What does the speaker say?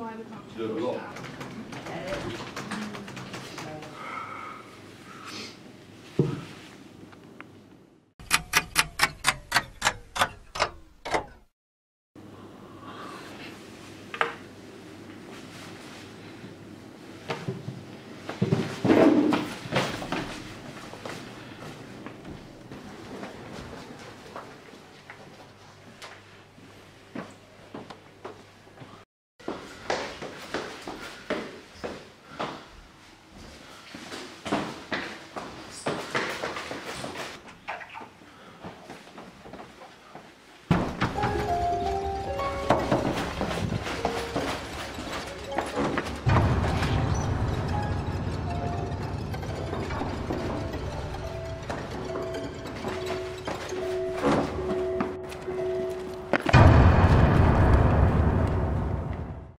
why we can't